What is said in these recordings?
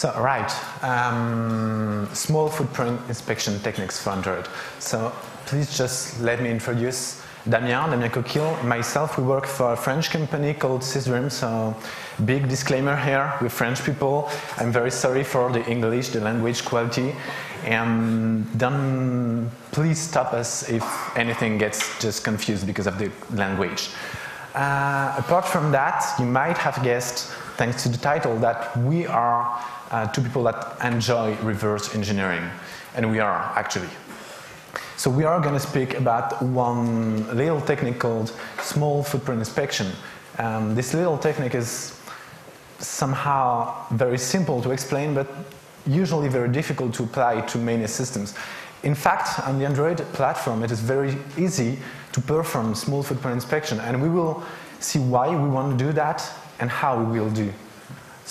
So, right, um, small footprint inspection techniques for Android. So, please just let me introduce Damien, Damien Cauquil, myself. We work for a French company called Sysdream. So, big disclaimer here, we're French people. I'm very sorry for the English, the language quality. And don't please stop us if anything gets just confused because of the language. Uh, apart from that, you might have guessed, thanks to the title, that we are uh, two people that enjoy reverse engineering. And we are, actually. So we are going to speak about one little technique called small footprint inspection. Um, this little technique is somehow very simple to explain, but usually very difficult to apply to many systems. In fact, on the Android platform, it is very easy to perform small footprint inspection, and we will see why we want to do that and how we will do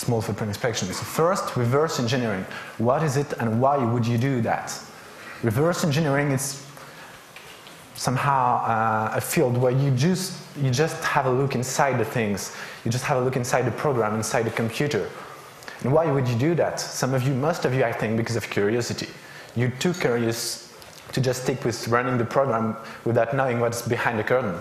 small footprint inspection. So first, reverse engineering. What is it and why would you do that? Reverse engineering is somehow uh, a field where you just, you just have a look inside the things. You just have a look inside the program, inside the computer. And why would you do that? Some of you, most of you, I think, because of curiosity. You're too curious to just stick with running the program without knowing what's behind the curtain.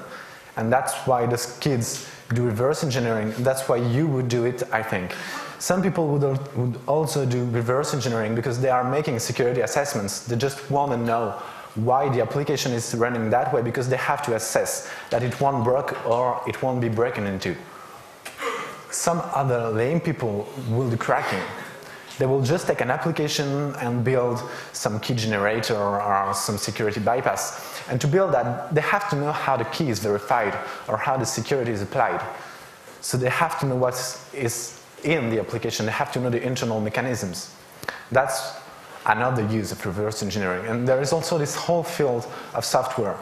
And that's why those kids do reverse engineering. That's why you would do it, I think. Some people would, would also do reverse engineering because they are making security assessments. They just want to know why the application is running that way because they have to assess that it won't break or it won't be broken into. Some other lame people will do cracking. They will just take an application and build some key generator or some security bypass. And to build that, they have to know how the key is verified or how the security is applied. So they have to know what is in the application. They have to know the internal mechanisms. That's another use of reverse engineering. And there is also this whole field of software.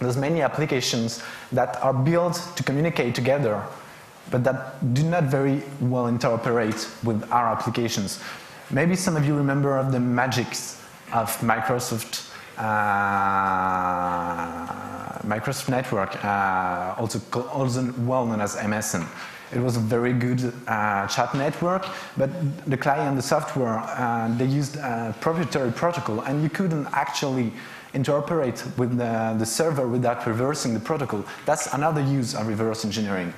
There's many applications that are built to communicate together but that do not very well interoperate with our applications. Maybe some of you remember the magics of Microsoft, uh, Microsoft Network, uh, also, also well known as MSN. It was a very good uh, chat network, but the client, and the software, uh, they used a proprietary protocol, and you couldn't actually interoperate with the, the server without reversing the protocol. That's another use of reverse engineering.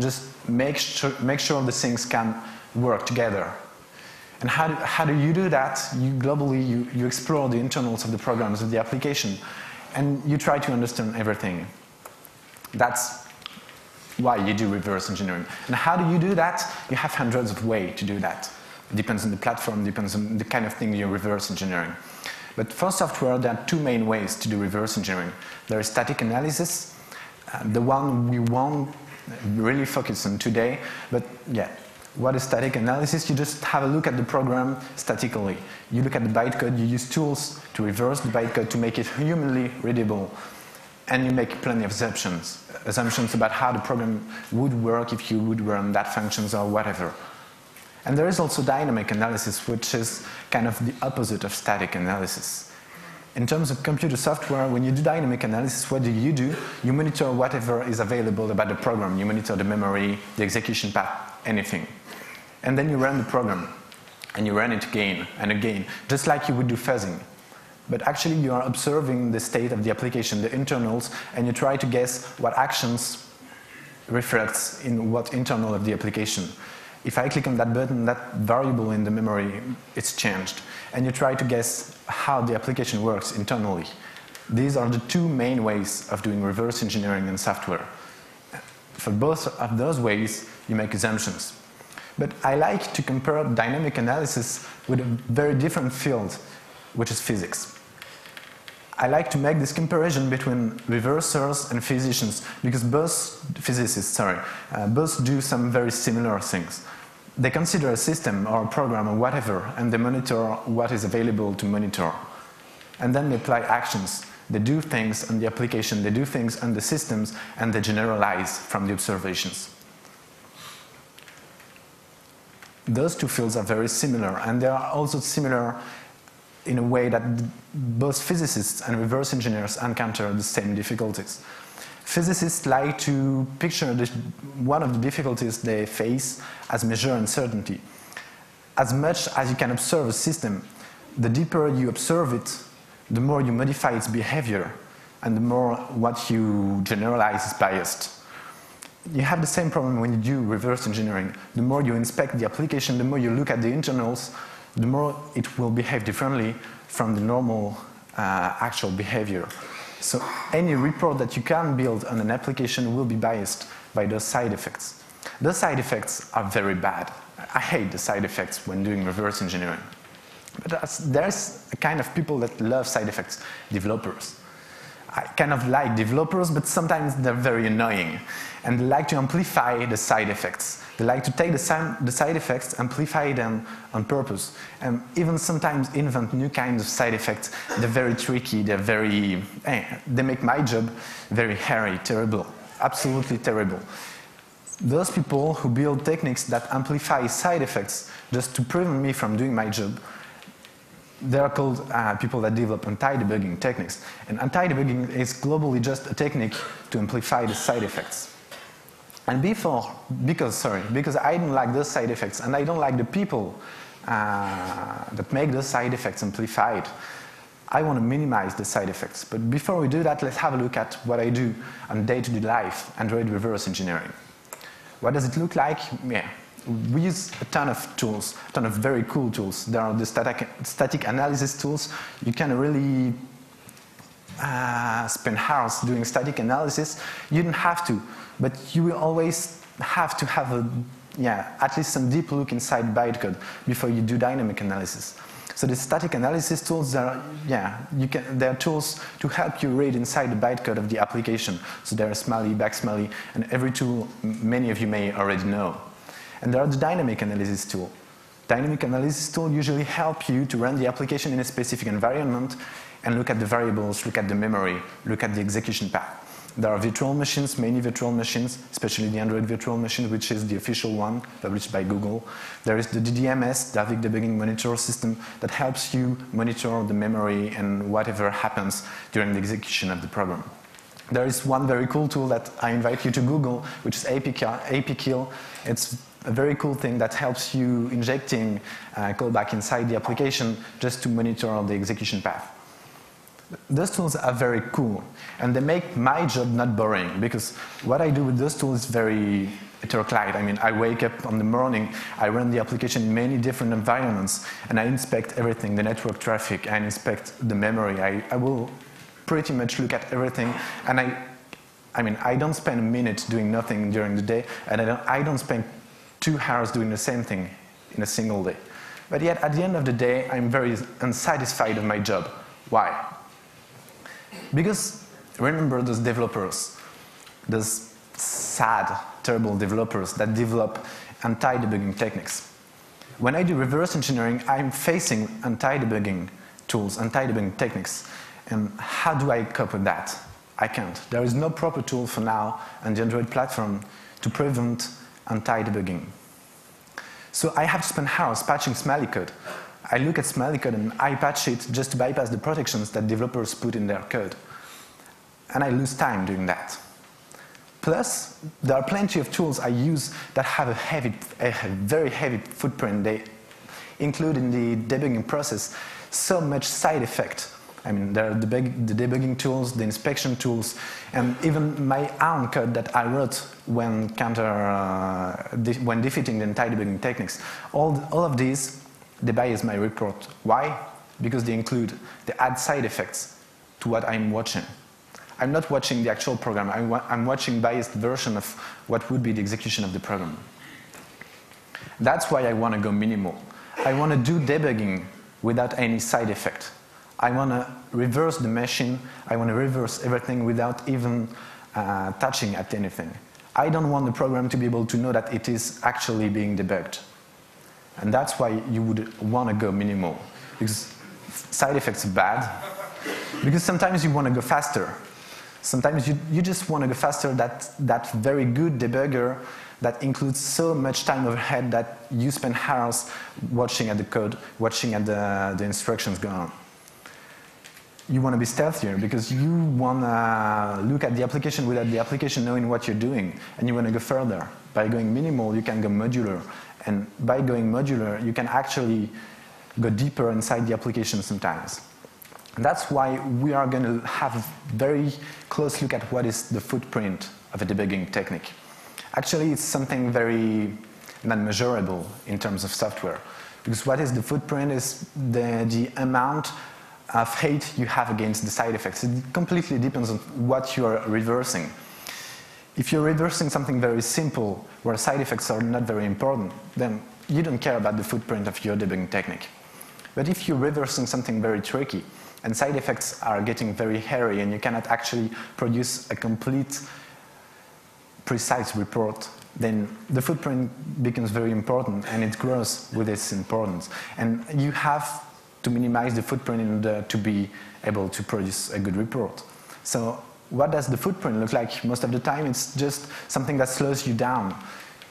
Just make sure, make sure the things can work together. And how do, how do you do that? You globally, you, you explore the internals of the programs of the application, and you try to understand everything. That's why you do reverse engineering. And how do you do that? You have hundreds of ways to do that. It depends on the platform, depends on the kind of thing you're reverse engineering. But for software, there are two main ways to do reverse engineering. There is static analysis, uh, the one we want really focus on today. But yeah, what is static analysis? You just have a look at the program statically. You look at the bytecode, you use tools to reverse the bytecode to make it humanly readable. And you make plenty of assumptions, assumptions about how the program would work if you would run that functions or whatever. And there is also dynamic analysis, which is kind of the opposite of static analysis. In terms of computer software, when you do dynamic analysis, what do you do? You monitor whatever is available about the program. You monitor the memory, the execution path, anything. And then you run the program. And you run it again and again, just like you would do fuzzing. But actually, you are observing the state of the application, the internals, and you try to guess what actions reflects in what internal of the application. If I click on that button, that variable in the memory, it's changed. And you try to guess how the application works internally. These are the two main ways of doing reverse engineering in software. For both of those ways, you make assumptions. But I like to compare dynamic analysis with a very different field, which is physics. I like to make this comparison between reversers and physicians because both physicists, sorry, uh, both do some very similar things they consider a system or a program or whatever, and they monitor what is available to monitor. And then they apply actions. They do things on the application, they do things on the systems, and they generalize from the observations. Those two fields are very similar, and they are also similar in a way that both physicists and reverse engineers encounter the same difficulties physicists like to picture the, one of the difficulties they face as measure uncertainty. as much as you can observe a system, the deeper you observe it, the more you modify its behavior, and the more what you generalize is biased. You have the same problem when you do reverse engineering. The more you inspect the application, the more you look at the internals, the more it will behave differently from the normal uh, actual behavior. So any report that you can build on an application will be biased by those side effects. Those side effects are very bad. I hate the side effects when doing reverse engineering. But there's a kind of people that love side effects, developers. I kind of like developers, but sometimes they're very annoying. And they like to amplify the side effects. They like to take the, the side effects, amplify them on purpose, and even sometimes invent new kinds of side effects. They're very tricky, they're very, eh, they make my job very hairy, terrible, absolutely terrible. Those people who build techniques that amplify side effects just to prevent me from doing my job they're called uh, people that develop anti-debugging techniques. And anti-debugging is globally just a technique to amplify the side effects. And before, because, sorry, because I don't like those side effects and I don't like the people uh, that make those side effects amplified, I want to minimize the side effects. But before we do that, let's have a look at what I do on day-to-day -day life, Android reverse engineering. What does it look like? Yeah, we use a ton of tools, a ton of very cool tools. There are the static, static analysis tools. You can really uh, spend hours doing static analysis. You don't have to, but you will always have to have a, yeah, at least some deep look inside bytecode before you do dynamic analysis. So the static analysis tools are, yeah, you can, they're tools to help you read inside the bytecode of the application. So there are Smali, Baksmali, and every tool many of you may already know. And there are the dynamic analysis tool. Dynamic analysis tool usually help you to run the application in a specific environment and look at the variables, look at the memory, look at the execution path. There are virtual machines, many virtual machines, especially the Android virtual machine, which is the official one published by Google. There is the DDMS, Dalvik Debugging Monitor System, that helps you monitor the memory and whatever happens during the execution of the program. There is one very cool tool that I invite you to Google, which is APKill. It's a very cool thing that helps you injecting uh, callback inside the application just to monitor the execution path. Those tools are very cool, and they make my job not boring, because what I do with those tools is very heteroclite. I mean, I wake up in the morning, I run the application in many different environments, and I inspect everything, the network traffic, I inspect the memory. I, I will pretty much look at everything, and I I mean, I don't spend a minute doing nothing during the day, and I don't, I don't spend two hours doing the same thing in a single day. But yet, at the end of the day, I'm very unsatisfied with my job. Why? Because remember those developers, those sad, terrible developers that develop anti-debugging techniques. When I do reverse engineering, I'm facing anti-debugging tools, anti-debugging techniques. And how do I cope with that? I can't. There is no proper tool for now on the Android platform to prevent anti-debugging. So I have to spend hours patching smali code. I look at smali code and I patch it just to bypass the protections that developers put in their code. And I lose time doing that. Plus, there are plenty of tools I use that have a, heavy, a very heavy footprint. They include in the debugging process so much side effect I mean, there are the, the, debugging tools, the inspection tools, and even my own code that I wrote when counter uh, de when defeating the anti-debugging techniques. All, all of these, bias my report. Why? Because they include, they add side effects to what I'm watching. I'm not watching the actual program. I'm, wa I'm watching biased version of what would be the execution of the program. That's why I want to go minimal. I want to do debugging without any side effect. I want to reverse the machine. I want to reverse everything without even uh, touching at anything. I don't want the program to be able to know that it is actually being debugged. And that's why you would want to go minimal. Because side effects are bad. Because sometimes you want to go faster. Sometimes you, you just want to go faster that that very good debugger that includes so much time overhead that you spend hours watching at the code, watching at the, the instructions go on. you want to be stealthier because you want to look at the application without the application knowing what you're doing, and you want to go further. By going minimal, you can go modular, and by going modular, you can actually go deeper inside the application sometimes. And that's why we are going to have a very close look at what is the footprint of a debugging technique. Actually, it's something very non-measurable in terms of software. Because what is the footprint is the, the amount of hate you have against the side effects. It completely depends on what you are reversing. If you're reversing something very simple, where side effects are not very important, then you don't care about the footprint of your debugging technique. But if you're reversing something very tricky, and side effects are getting very hairy, and you cannot actually produce a complete, precise report then the footprint becomes very important and it grows with its importance. And you have to minimize the footprint in order to be able to produce a good report. So what does the footprint look like? Most of the time it's just something that slows you down.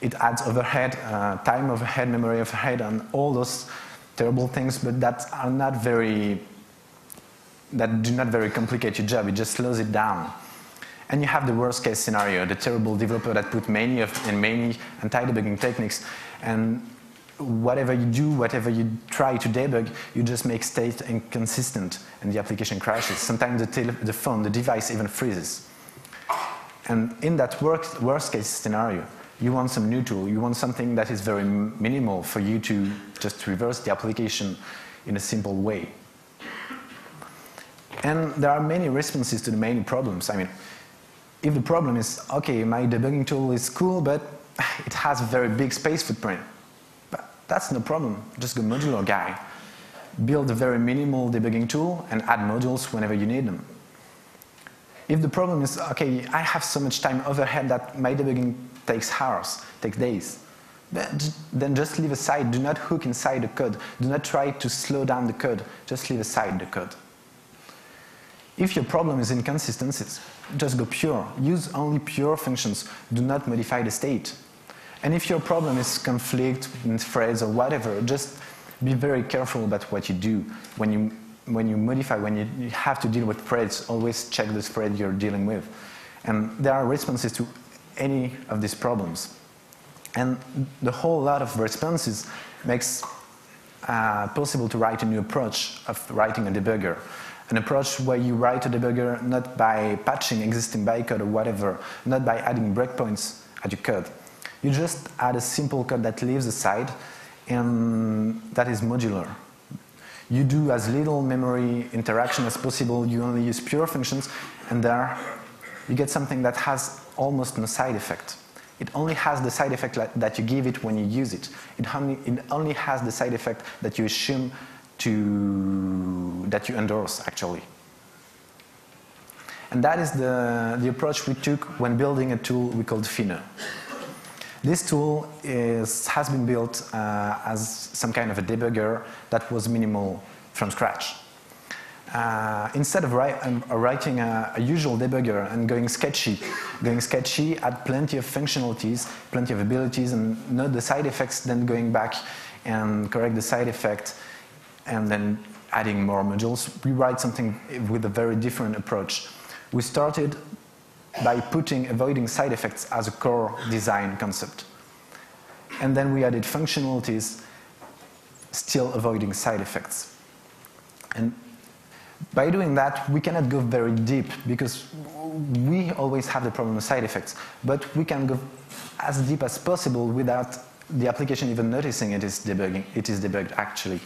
It adds overhead, uh, time overhead, memory overhead, and all those terrible things, but that are not very, that do not very complicate your job. It just slows it down. And you have the worst case scenario, the terrible developer that put many of, in many anti-debugging techniques. And whatever you do, whatever you try to debug, you just make state inconsistent and the application crashes. Sometimes the, the phone, the device even freezes. And in that worst, worst case scenario, you want some new tool. You want something that is very minimal for you to just reverse the application in a simple way. And there are many responses to the many problems. I mean, if the problem is, okay, my debugging tool is cool, but it has a very big space footprint, but that's no problem. Just go modular guy. Build a very minimal debugging tool and add modules whenever you need them. If the problem is, okay, I have so much time overhead that my debugging takes hours, takes days, then just leave aside. Do not hook inside the code. Do not try to slow down the code. Just leave aside the code. If your problem is inconsistencies, just go pure. Use only pure functions. Do not modify the state. And if your problem is conflict threads or whatever, just be very careful about what you do. When you, when you modify, when you, you have to deal with threads, always check the thread you're dealing with. And there are responses to any of these problems. And the whole lot of responses makes uh, possible to write a new approach of writing a debugger an approach where you write a debugger not by patching existing bytecode or whatever, not by adding breakpoints at your code. You just add a simple code that lives aside and that is modular. You do as little memory interaction as possible, you only use pure functions, and there you get something that has almost no side effect. It only has the side effect that you give it when you use it. It only, it only has the side effect that you assume to, that you endorse actually. And that is the, the approach we took when building a tool we called Fino. This tool is, has been built uh, as some kind of a debugger that was minimal from scratch. Uh, instead of um, writing a, a, usual debugger and going sketchy, going sketchy, add plenty of functionalities, plenty of abilities, and note the side effects, then going back and correct the side effect, and then adding more modules, we write something with a very different approach. We started by putting avoiding side effects as a core design concept. And then we added functionalities, still avoiding side effects. And by doing that, we cannot go very deep because we always have the problem of side effects, but we can go as deep as possible without the application even noticing it is debugging, it is debugged actually.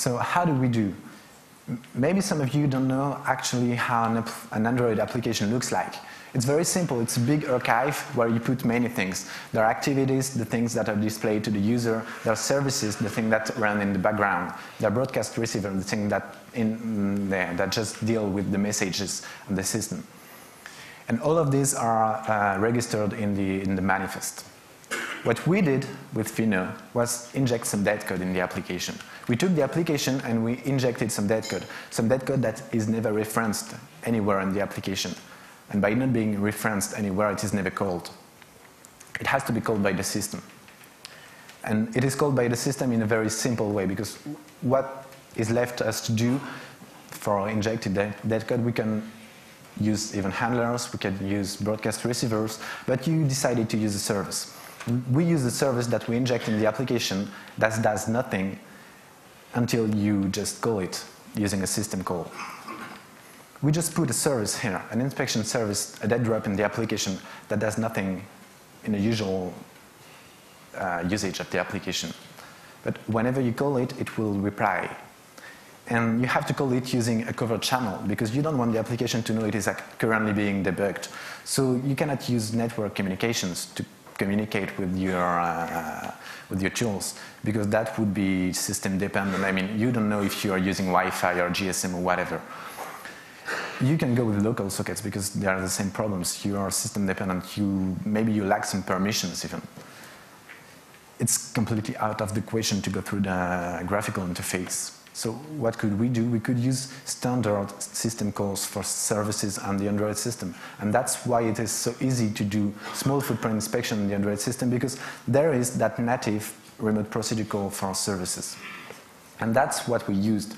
So how do we do? Maybe some of you don't know actually how an, an Android application looks like. It's very simple. It's a big archive where you put many things. There are activities, the things that are displayed to the user. There are services, the thing that run in the background. There are broadcast receiver, the thing that in there that just deal with the messages of the system. And all of these are uh, registered in the in the manifest. What we did with Fino was inject some dead code in the application. We took the application and we injected some dead code, some dead code that is never referenced anywhere in the application. And by not being referenced anywhere, it is never called. It has to be called by the system. And it is called by the system in a very simple way because what is left us to do for injected dead code, we can use even handlers, we can use broadcast receivers, but you decided to use a service. We use a service that we inject in the application that does nothing until you just call it using a system call. We just put a service here, an inspection service, a dead drop in the application that does nothing in the usual uh, usage of the application. But whenever you call it, it will reply. And you have to call it using a covert channel because you don't want the application to know it is currently being debugged. So you cannot use network communications to communicate with your, uh, with your tools because that would be system dependent. I mean, you don't know if you are using Wi-Fi or GSM or whatever. You can go with local sockets because they are the same problems. You are system dependent. You, maybe you lack some permissions even it's completely out of the question to go through the graphical interface. So what could we do? We could use standard system calls for services on the Android system. And that's why it is so easy to do small footprint inspection in the Android system because there is that native remote procedure call for services. And that's what we used.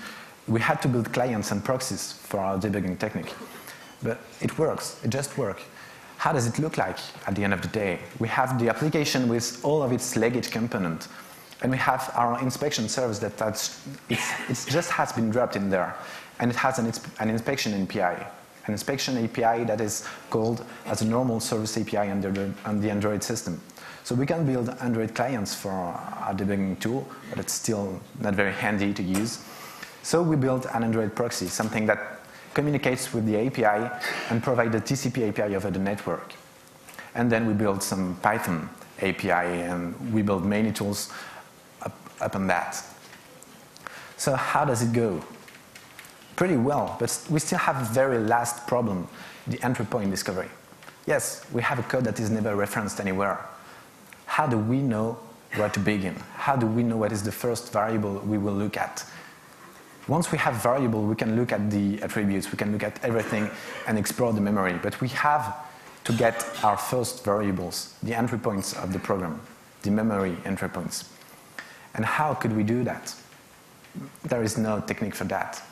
We had to build clients and proxies for our debugging technique. But it works, it just works. How does it look like at the end of the day? We have the application with all of its legate component, and we have our inspection service that that's, it's, just has been dropped in there, and it has an, an inspection API, an inspection API that is called as a normal service API on the, on the Android system. So we can build Android clients for our debugging tool, but it's still not very handy to use. So we built an Android proxy, something that communicates with the API and provides the TCP API over the network. And then we build some Python API and we build many tools up, up on that. So how does it go? Pretty well, but we still have a very last problem, the entry point discovery. Yes, we have a code that is never referenced anywhere. How do we know where to begin? How do we know what is the first variable we will look at? Once we have variable, we can look at the attributes, we can look at everything and explore the memory. But we have to get our first variables, the entry points of the program, the memory entry points. And how could we do that? There is no technique for that.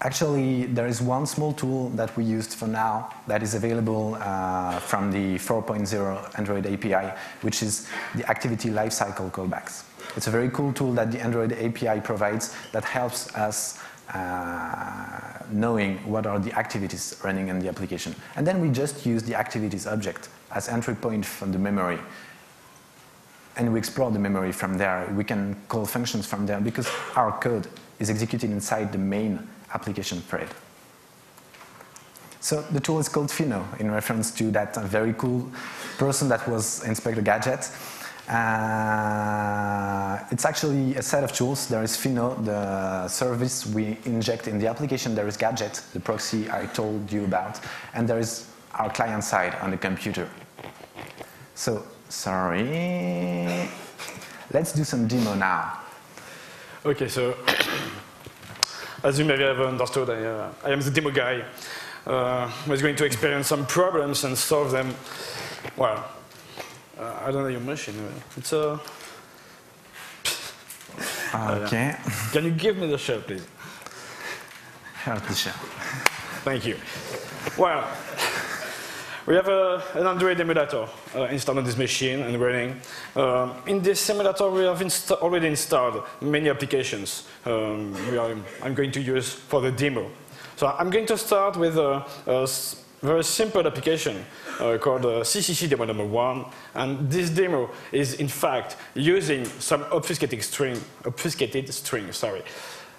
Actually, there is one small tool that we used for now that is available uh, from the 4.0 Android API, which is the activity lifecycle callbacks. It's a very cool tool that the Android API provides that helps us uh, knowing what are the activities running in the application. And then we just use the activities object as entry point from the memory. And we explore the memory from there. We can call functions from there because our code is executed inside the main application thread. So the tool is called Fino in reference to that very cool person that was Inspector Gadget. Uh, it's actually a set of tools. There is Fino, the service we inject in the application. There is Gadget, the proxy I told you about. And there is our client side on the computer. So, sorry. Let's do some demo now. Okay, so as you may have understood, I, uh, I am the demo guy. Uh, was going to experience some problems and solve them, well, uh, I don't know your machine. It's a. Uh, okay. Can you give me the shell, please? Here's the shell. Thank you. Well, we have a, an Android emulator uh, installed on this machine and running. Um, in this emulator, we have insta already installed many applications um, are, I'm going to use for the demo. So I'm going to start with a, a very simple application uh, called uh, CCC demo number one. And this demo is, in fact, using some obfuscated string, obfuscated string, sorry.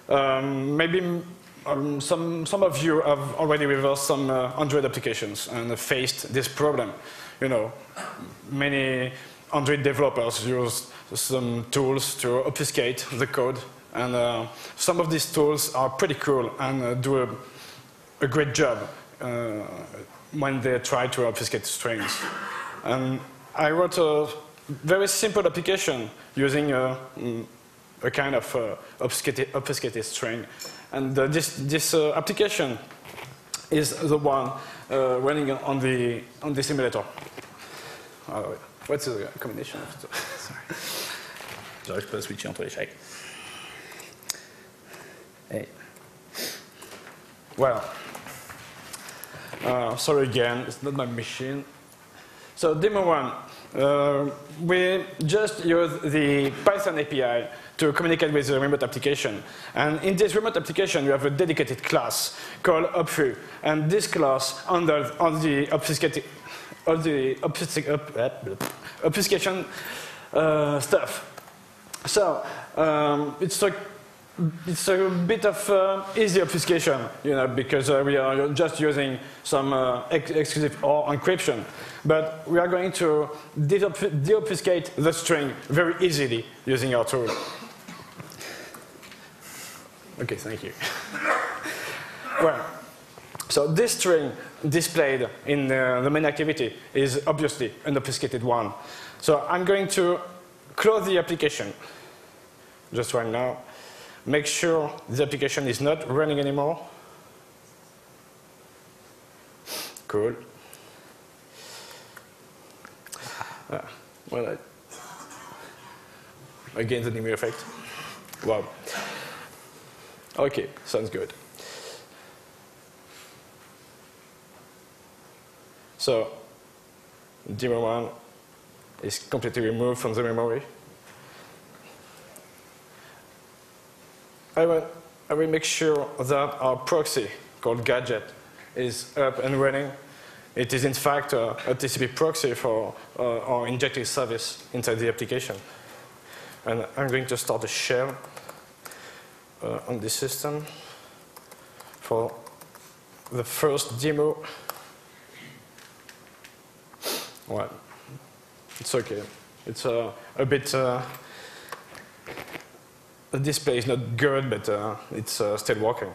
Um, maybe um, some, some of you have already reversed some uh, Android applications and faced this problem. You know, many Android developers use some tools to obfuscate the code. And uh, some of these tools are pretty cool and uh, do a, a great job uh, when they try to obfuscate strings. And I wrote a very simple application using a, mm, a kind of uh, obfuscated, obfuscated, string. And uh, this, this uh, application is the one uh, running on the, on the simulator. What's the combination of. So je peux switcher entre les chèques. Hey. Well, uh, sorry again, it's not my machine. So demo one, uh, we just use the Python API to communicate with the remote application. And in this remote application, we have a dedicated class called Opfu. And this class handles all the all the obfusc obfuscation uh, stuff. So um, it's like it's a bit of uh, easy obfuscation, you know, because uh, we are just using some uh, ex exclusive OR encryption. But we are going to deobfuscate the string very easily using our tool. Okay, thank you. well, so this string displayed in the main activity is obviously an obfuscated one. So I'm going to close the application just right now make sure the application is not running anymore. Cool. Uh, well, I, again, the Nimue effect. Wow. Okay, sounds good. So, demo one is completely removed from the memory. I will, I will make sure that our proxy called gadget is up and running. It is in fact a, a TCP proxy for uh, our injected service inside the application. And I'm going to start a shell uh, on this system for the first demo. Well, it's okay. It's uh, a bit uh, the display is not good, but uh, it's uh, still working.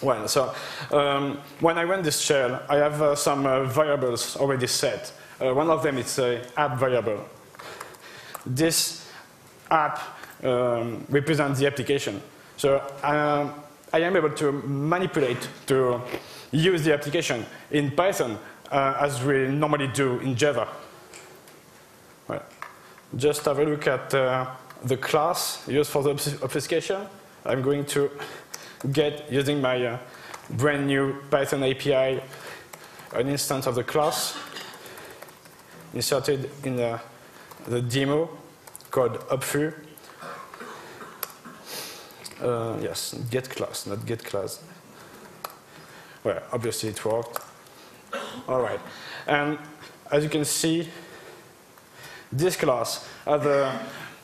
Well, so um, when I run this shell, I have uh, some variables already set. One of them is a app variable. This app um, represents the application. So um, I am able to manipulate to use the application in Python uh, as we normally do in Java. Well, just have a look at the class used for the obfuscation. I'm going to get, using my uh, brand new Python API, an instance of the class inserted in the, the demo called opfu. Uh, yes, get class, not get class. Well, obviously it worked. All right. And as you can see, this class has a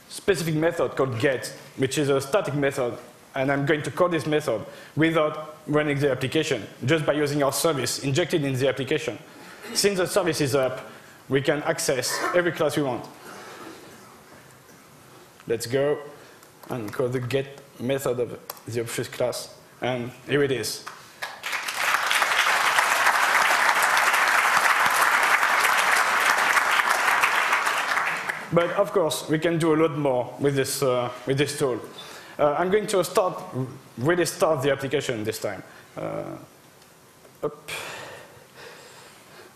specific method called get, which is a static method. And I'm going to call this method without running the application, just by using our service injected in the application. Since the service is up, we can access every class we want. Let's go and call the get method of the obfus class. And here it is. But of course, we can do a lot more with this, uh, with this tool. Uh, I'm going to start, really start the application this time. Uh,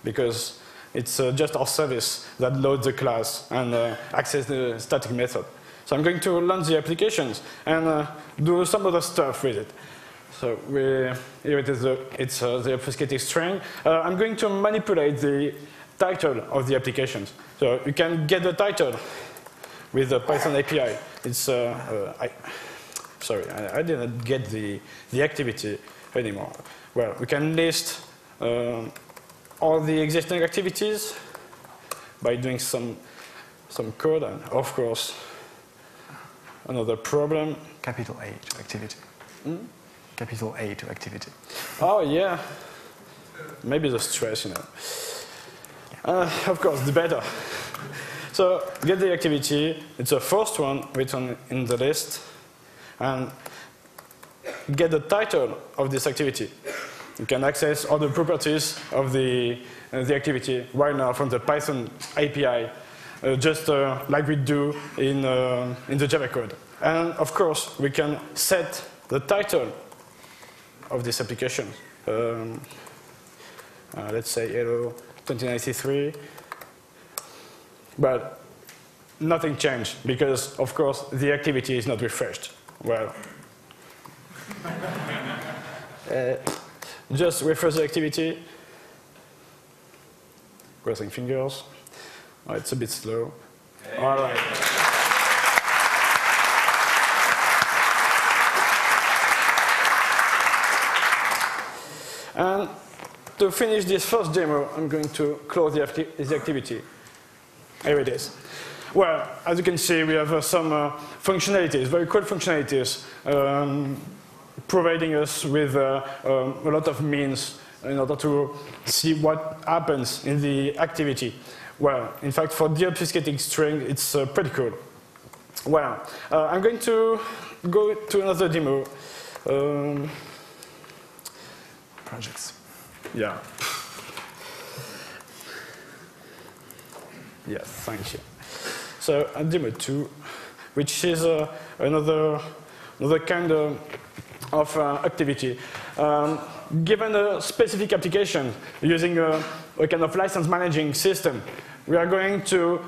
because it's uh, just our service that loads the class and uh, access the static method. So I'm going to launch the applications and uh, do some other stuff with it. So we, here it is, it's the obfuscated string. I'm going to manipulate the title of the applications. So you can get the title with the Python API. It's, uh, uh, I, sorry, I, I, didn't get the, the activity anymore. Well, we can list all the existing activities by doing some, some code, and of course, another problem. Capital A to activity. Hmm? Capital A to activity. Oh, yeah. Maybe the stress, you know. Uh, of course, the better. So get the activity. It's the first one written in the list. And get the title of this activity. You can access all the properties of the, uh, the activity right now from the Python API, just uh, like we do in, uh, in the Java code. And of course, we can set the title of this application. Um, uh, let's say hello 2093. But nothing changed because, of course, the activity is not refreshed. Well, uh, just refresh the activity. Crossing fingers. Oh, it's a bit slow. All right. And to finish this first demo, I'm going to close the, acti the activity. Here it is. Well, as you can see, we have uh, some uh, functionalities, very cool functionalities, um, providing us with uh, um, a lot of means in order to see what happens in the activity. Well, in fact, for deobfuscating string, it's uh, pretty cool. Well, uh, I'm going to go to another demo. Um, Projects. yeah. Yes, thank you. So uh, demo two, which is uh, another another kind of, of uh, activity. Um, given a specific application using a, a kind of license managing system, we are going to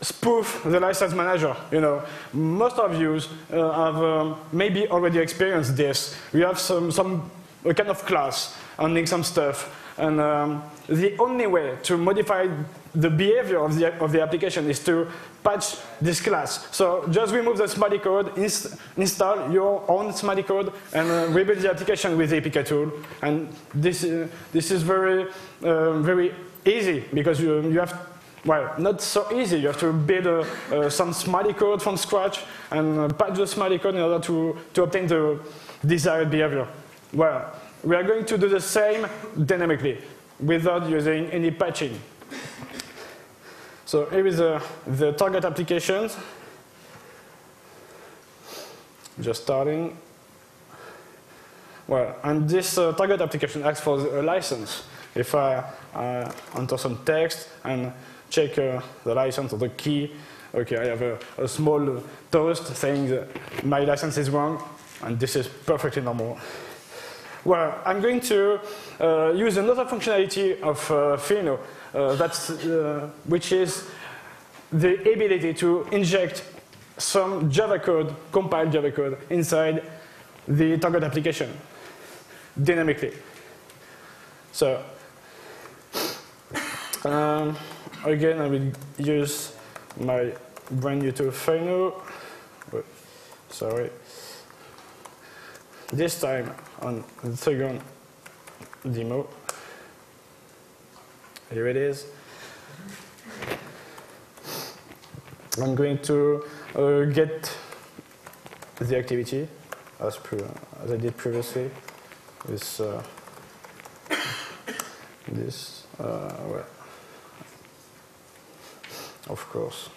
spoof the license manager. You know, most of you uh, have um, maybe already experienced this. We have some, some kind of class handling some stuff, and um, the only way to modify the behavior of the, of the application is to patch this class. So just remove the smali code, inst install your own smali code, and uh, rebuild the application with the APK tool. And this, uh, this is very, uh, very easy because you, you have well, not so easy. You have to build uh, uh, some smali code from scratch and uh, patch the smali code in order to, to obtain the desired behavior. Well, we are going to do the same dynamically without using any patching. So here is uh, the target applications. Just starting. Well, and this uh, target application asks for a license. If I uh, enter some text and check uh, the license or the key, okay, I have a, a small toast saying that my license is wrong, and this is perfectly normal. Well, I'm going to uh, use another functionality of uh, Fino, uh, uh, which is the ability to inject some Java code, compiled Java code, inside the target application dynamically. So, um, again, I will use my brand new tool Fino. Sorry. This time on the second demo. Here it is. I'm going to uh, get the activity as, as, I did previously with uh, this, uh, well, of course.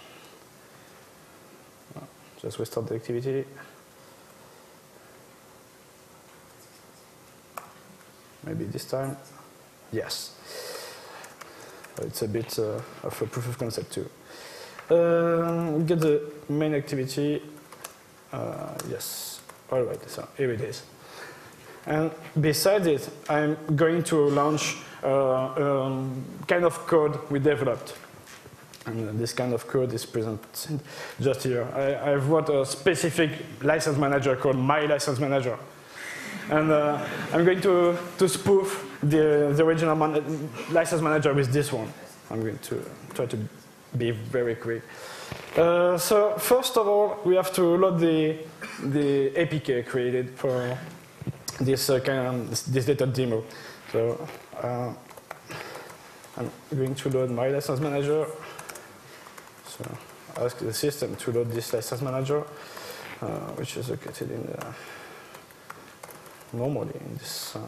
Just restart the activity. Maybe this time? Yes. It's a bit uh, of a proof of concept too. Uh, get the main activity. Uh, yes. All right, so here it is. And beside it, I'm going to launch uh, um, kind of code we developed. And this kind of code is present just here. I, I've wrote a specific license manager called My License Manager. And uh, I'm going to, to spoof the, the original man license manager with this one. I'm going to try to be very quick. Uh, so first of all, we have to load the, the APK created for this uh, kind of, this, this data demo. So uh, I'm going to load my license manager. Ask the system to load this license manager, uh, which is located in the normally in this uh,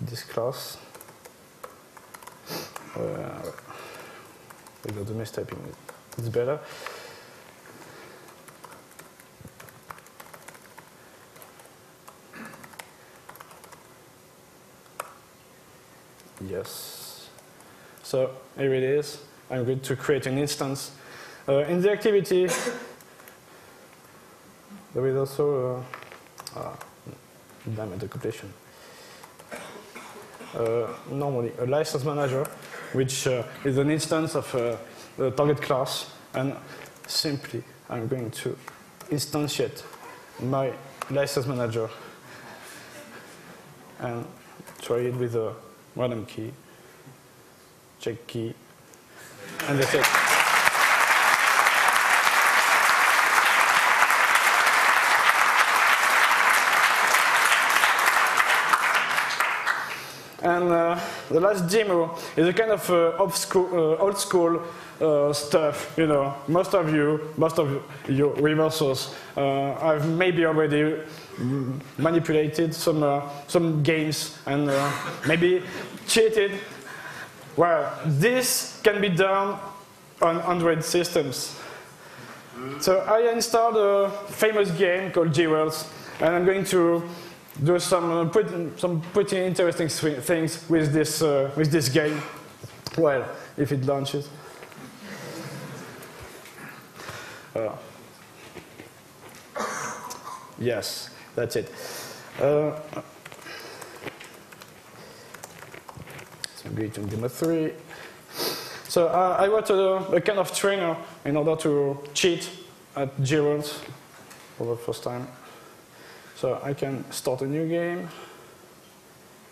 this class. Uh, without the mistyping, it's better. Yes. So here it is. I'm going to create an instance. Uh, in the activity, there is also uh, uh, completion. Uh, normally, a license manager, which uh, is an instance of uh, the target class, and simply I'm going to instantiate my license manager and try it with a random key, check key, and. And uh, the last demo is a kind of uh, old school, uh, old school uh, stuff. You know, most of you, most of you reversals, uh, I've maybe already manipulated some uh, some games and maybe cheated. Well, this can be done on Android systems. So I installed a famous game called Jewels, and I'm going to do some uh, pretty, some pretty interesting things with this uh, with this game. Well, if it launches. Uh, yes, that's it. Going to demo three. So uh, I wrote a, a kind of trainer in order to cheat at Jewels for the first time. So I can start a new game.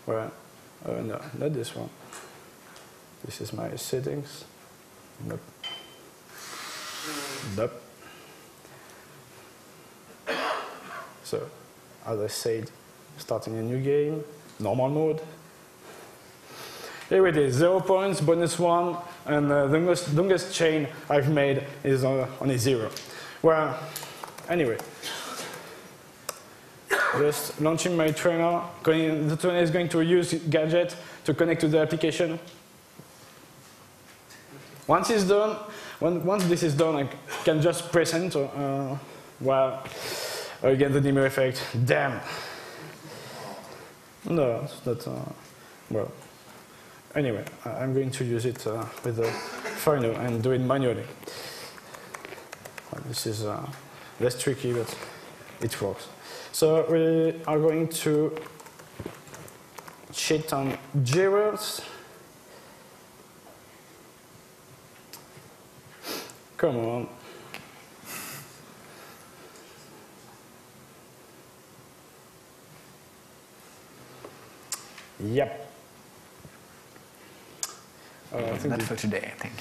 Well, uh, no, not this one. This is my settings. Nope. Nope. So, as I said, starting a new game, normal mode. Here it is, zero points, bonus one, and uh, the longest, longest chain I've made is uh, only zero. Well, anyway, just launching my trainer. Going, the trainer is going to use gadget to connect to the application. Once it's done, when, once this is done, I can just press enter. Uh, well, again, the demo effect. Damn. No, it's not. Uh, well, anyway, I'm going to use it uh, with the final and do it manually. Well, this is uh, less tricky, but it works. So we are going to cheat on Jewels. Come on. Yep. Uh, I think Not for today, I think.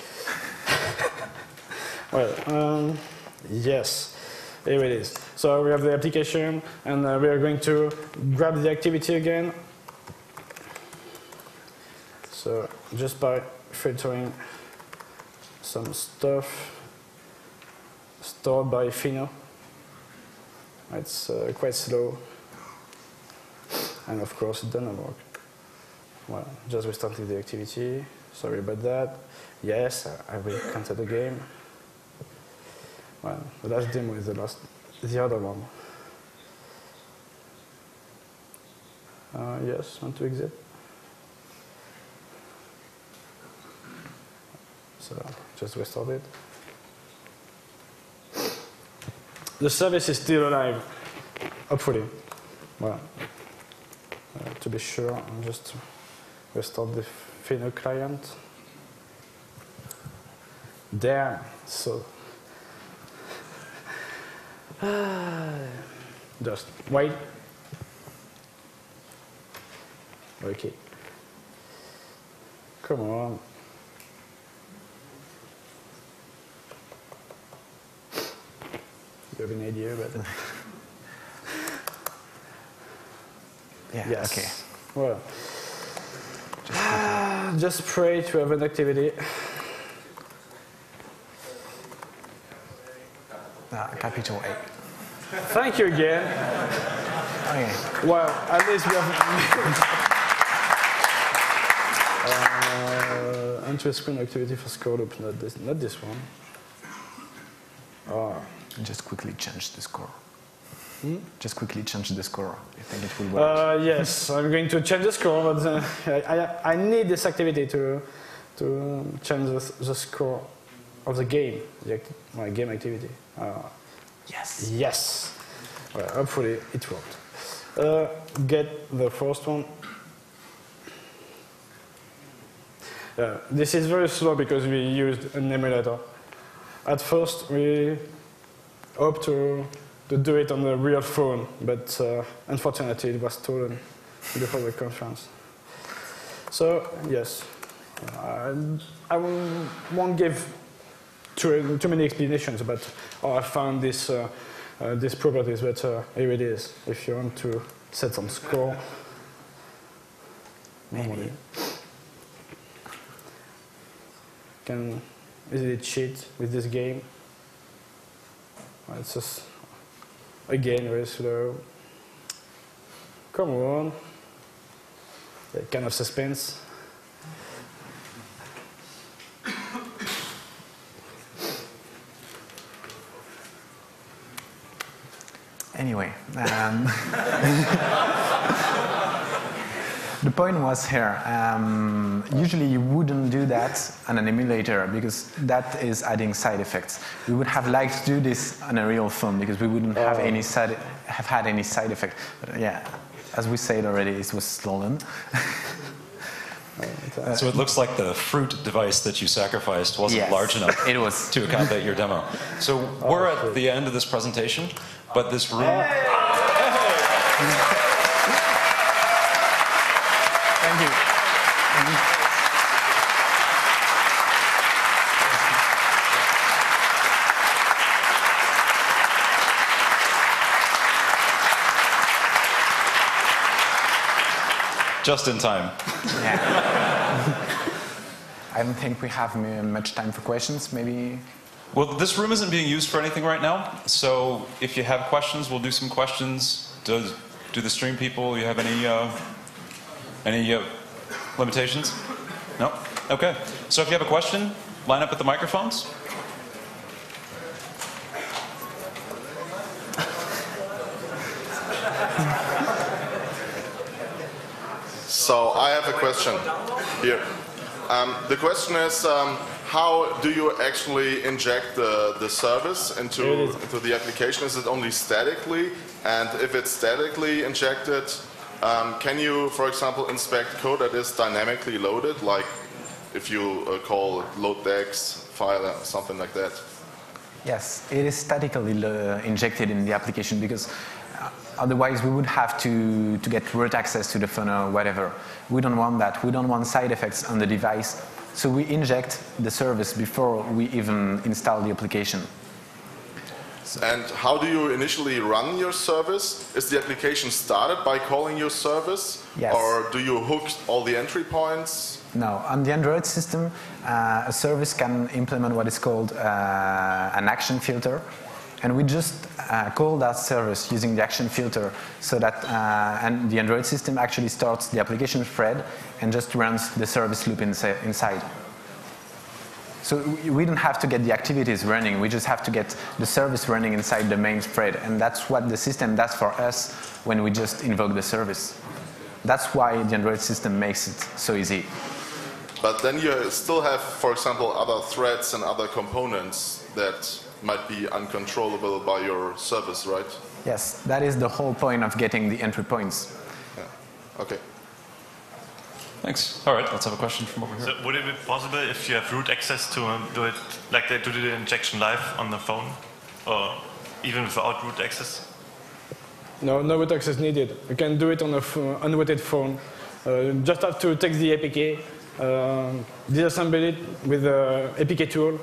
Well, um, yes, here it is. So we have the application, and uh, we are going to grab the activity again. So just by filtering some stuff stored by Fino, it's uh, quite slow, and of course it doesn't work. Well, just restarting the activity. Sorry about that. Yes, I will cancel the game. Well, the last demo is the last, the other one. Uh, yes, want to exit. So just restart it. The service is still alive, hopefully. Well, uh, to be sure, I'll just restart the Fino client. Damn, er so Just er wait. Okay. Come on. You have an idea about it? Yeah, yes. okay. Well, just pray to have an activity. Uh, capital A. Thank you again. Okay. Well, at least we have. uh, enter screen activity for Scoreloop, not this, not this one. Oh, Just quickly change the score. Hmm? Just quickly change the score. I think it will work. Uh, yes, I'm going to change the score, but uh, I, I, I need this activity to, to change the, the score of the game, the act, my game activity. Uh, yes. yes. Well, hopefully it worked. Uh, get the first one. Uh, this is very slow because we used an emulator. At first, we hope to, to do it on the real phone, but uh, unfortunately, it was stolen before the conference. So yes, uh, I won't give too, too many explanations about how I found this, uh, uh, these properties, but uh, here it is. If you want to set some score, maybe can easily cheat with this game. It's just again very slow. Come on. That kind of suspense. Anyway, um, the point was here. Um, usually, you wouldn't do that on an emulator because that is adding side effects. We would have liked to do this on a real phone because we wouldn't have any side have had any side effect. But yeah, as we said already, it was stolen. so it looks like the fruit device that you sacrificed wasn't yes, large enough it was. to accommodate your demo. So we're at the end of this presentation, but this room. Hey! Just in time. Yeah. I don't think we have much time for questions. Maybe. Well, this room isn't being used for anything right now. So if you have questions, we'll do some questions. Do, do the stream people, you have any uh, any uh, limitations? No? Okay. So if you have a question, line up at the microphones. So I have a question here. Um, the question is, um, how do you actually inject the, the service into, into the application? Is it only statically? And if it's statically injected, um, can you, for example, inspect code that is dynamically loaded, like if you uh, call loaddex file, or something like that? Yes, it is statically uh, injected in the application because Otherwise, we would have to, to get root access to the phone or whatever. We don't want that. We don't want side effects on the device. So we inject the service before we even install the application. And how do you initially run your service? Is the application started by calling your service? Yes. Or do you hook all the entry points? No. On the Android system, uh, a service can implement what is called uh, an action filter. And we just uh, call that service using the action filter so that uh, and the Android system actually starts the application thread and just runs the service loop insi inside. So we don't have to get the activities running, we just have to get the service running inside the main thread. And that's what the system does for us when we just invoke the service. That's why the Android system makes it so easy. But then you still have, for example, other threads and other components that might be uncontrollable by your service, right? Yes, that is the whole point of getting the entry points. Yeah. Okay. Thanks. All right, let's have a question from over here. So would it be possible if you have root access to um, do it like they do the injection live on the phone, or even without root access? No, no root access needed. You can do it on a unrooted phone. Uh, just have to take the APK, uh, disassemble it with the APK tool,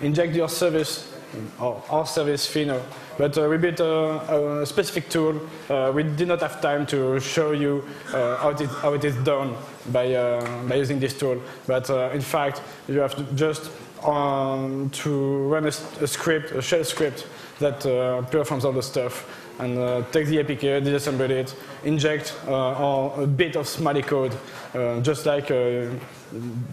inject your service our, our service Fino. But uh, we built a, a, specific tool. Uh, we did not have time to show you uh, how, it, how it is done by, uh, by using this tool. But uh, in fact, you have to just um, to run a, a, script, a shell script that uh, performs all the stuff and take the APK, disassemble it, inject a bit of Smali code, just like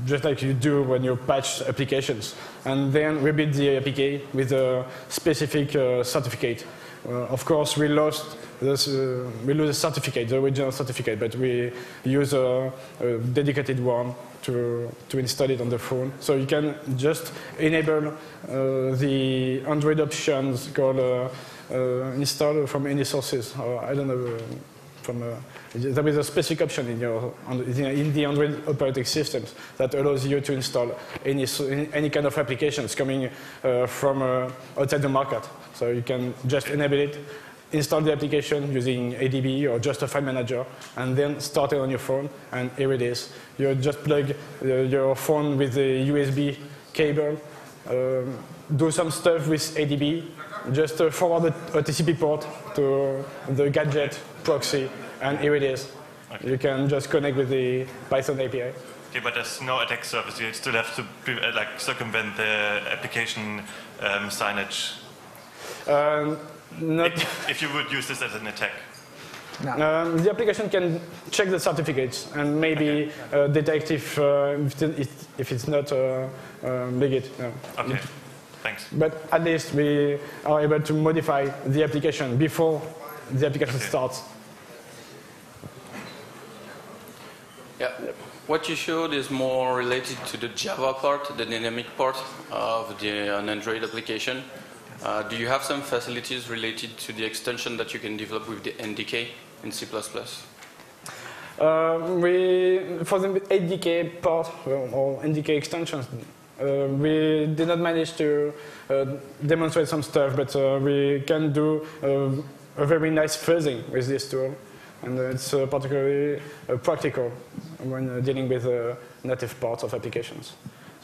just like you do when you patch applications. And then we build the APK with a specific uh, certificate. Uh, of course, we lost this, uh, we lose a certificate, the original certificate, but we use a, a, dedicated one to, to install it on the phone. So you can just enable uh, the Android options called uh, uh, install from any sources. I don't know from a, there is a specific option in, your, in the Android operating systems that allows you to install any, any kind of applications coming uh, from uh, outside the market. So you can just enable it, install the application using ADB or just a file manager, and then start it on your phone, and here it is. You just plug uh, your phone with the USB cable, um, do some stuff with ADB, just uh, forward a, a, TCP port to the gadget proxy, and here it is. Okay. You can just connect with the Python API. Okay, but there's no attack surface. You still have to uh, like circumvent the application um, signage. Um, if, if, you would use this as an attack. No. Um, the application can check the certificates and maybe okay. uh, detect if, uh, if, if, it's not uh, um, legit. No. Okay, thanks. But at least we are able to modify the application before the application okay. starts. Yeah. What you showed is more related to the Java part, the dynamic part of the, an Android application. Uh, do you have some facilities related to the extension that you can develop with the NDK in C++? Uh, we, for the NDK part, or NDK extensions, uh, we did not manage to uh, demonstrate some stuff, but uh, we can do uh, a very nice fuzzing with this tool. And it's particularly practical when dealing with native parts of applications.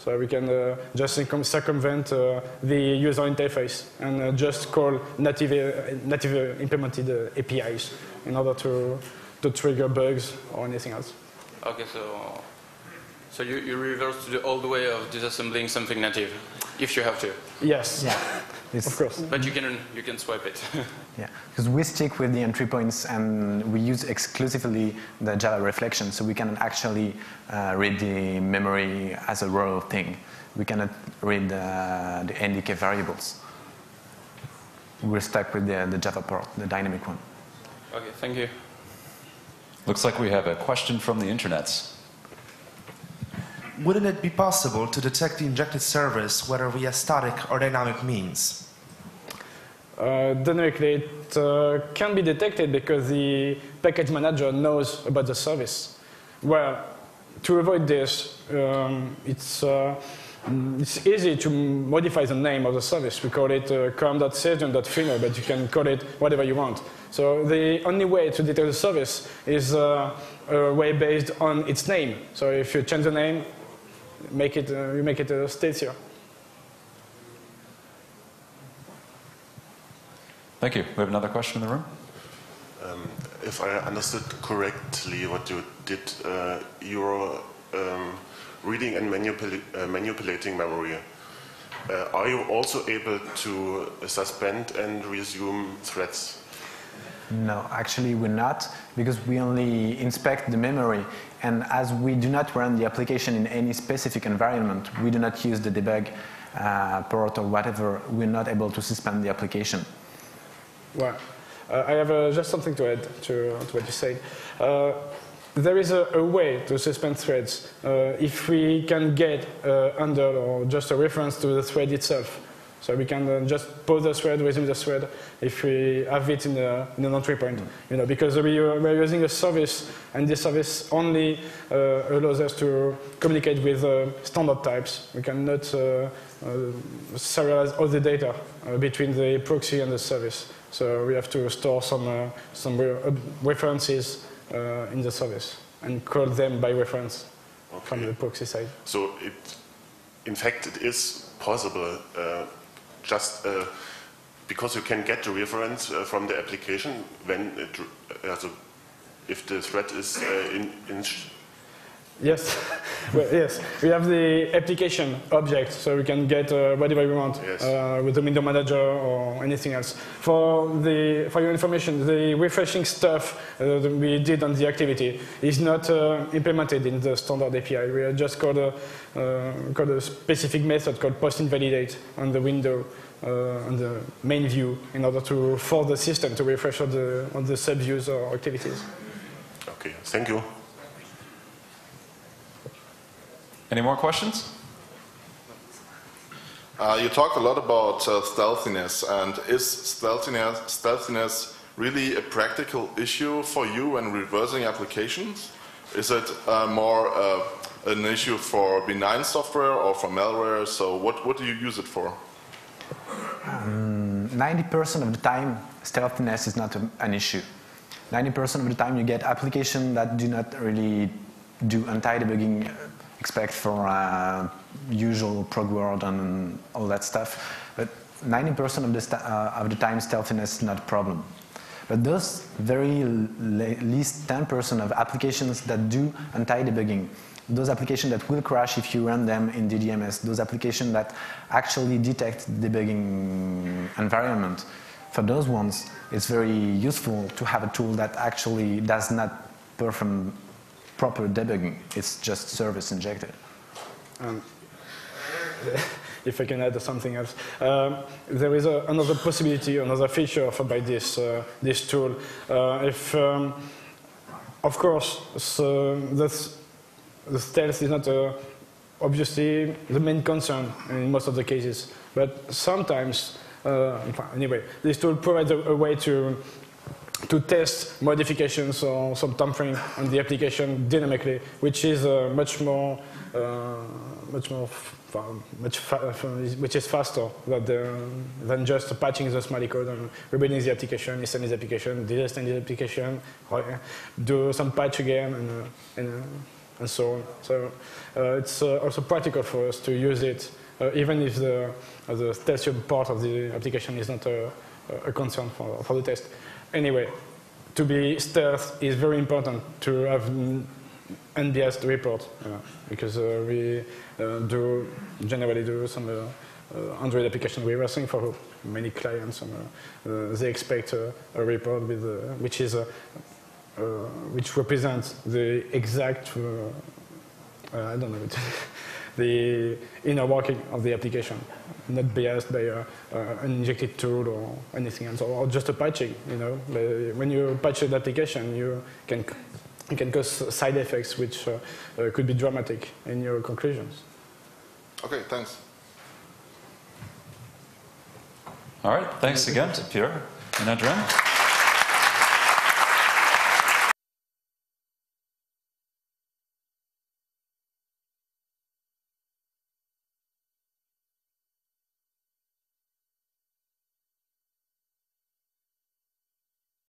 So we can uh, just circumvent uh, the user interface and uh, just call native, native implemented APIs in order to, to trigger bugs or anything else. Okay, so so you, you reverse to the old way of disassembling something native, if you have to. Yes. Yeah. of course. But you can you can swipe it. yeah, because we stick with the entry points and we use exclusively the Java reflection, so we can actually uh, read the memory as a raw thing. We cannot read uh, the NDK variables. We're stuck with the, the Java part, the dynamic one. Okay, thank you. Looks like we have a question from the internets wouldn't it be possible to detect the injected service whether via static or dynamic means? Uh, dynamically, it uh, can be detected because the package manager knows about the service. Well, to avoid this, um, it's, uh, it's easy to modify the name of the service. We call it uh, com.sysdream.fino, but you can call it whatever you want. So the only way to detect the service is uh, a way based on its name. So if you change the name, make it, uh, you make it a state here. Thank you. We have another question in the room. Um, if I understood correctly what you did, uh, you're um, reading and manipula uh, manipulating memory. Uh, are you also able to suspend and resume threads? No, actually we're not, because we only inspect the memory. And as we do not run the application in any specific environment, we do not use the debug uh, port or whatever, we're not able to suspend the application. Well, uh, I have uh, just something to add to, to what you said. Uh, there is a, a, way to suspend threads uh, if we can get uh, under or just a reference to the thread itself. So we can uh, just pause the thread, resume the thread if we have it in, a, in an entry point. You know, because we are, we're using a service, and this service only uh, allows us to communicate with uh, standard types. We cannot uh, uh, serialize all the data uh, between the proxy and the service. So we have to store some, some re references in the service and call them by reference okay. from the proxy side. So it, in fact, it is possible just uh, because you can get the reference uh, from the application when it, uh, if the thread is in, in Yes, well, yes. We have the application object, so we can get uh, whatever we want yes. uh, with the window manager or anything else. For the for your information, the refreshing stuff uh, that we did on the activity is not uh, implemented in the standard API. We have just called a uh, called a specific method called post invalidate on the window. Uh, on the main view in order to force the system to refresh on the, on the sub-views or activities. Okay, thank you. Any more questions? Uh, you talked a lot about uh, stealthiness, and is stealthiness, stealthiness really a practical issue for you when reversing applications? Is it uh, more uh, an issue for benign software or for malware? So, what, what do you use it for? Um, 90% of the time, stealthiness is not a, an issue. 90% of the time, you get applications that do not really do anti-debugging, uh, expect for uh, usual ProGuard and all that stuff. But 90% of the, uh, of the time, stealthiness is not a problem. But those very least 10% of applications that do anti-debugging, those applications that will crash if you run them in DDMS, those applications that actually detect debugging environment, for those ones, it's very useful to have a tool that actually does not perform proper debugging. It's just service injected. Um, if I can add something else. Um, there is a, another possibility, another feature offered by this, uh, this tool. Uh, if, um, of course, so that's, the stealth is not uh, obviously the main concern in most of the cases, but sometimes, uh, anyway, this tool provides a, a way to to test modifications or some tampering on the application dynamically, which is uh, much more, uh, much more, much which is faster than, the, than just patching the smali code and rebuilding the application, installing the application, delisting the application, do some patch again, and, uh, and, uh, and, so on. So uh, it's uh, also practical for us to use it, even if the, the test part of the application is not a, a concern for, for the test anyway, to be stealth is very important to have unbiased report uh, because uh, we uh, do generally do some uh, uh, Android application seeing for many clients and uh, they expect a report with which is which represents the exact I don't know the inner working of the application, not biased by a, an injected tool or anything else, or just a patching. You know, when you patch an application, you can you can cause side effects which uh, uh, could be dramatic in your conclusions. Okay, thanks. All right, thanks again to Pierre and Adrien.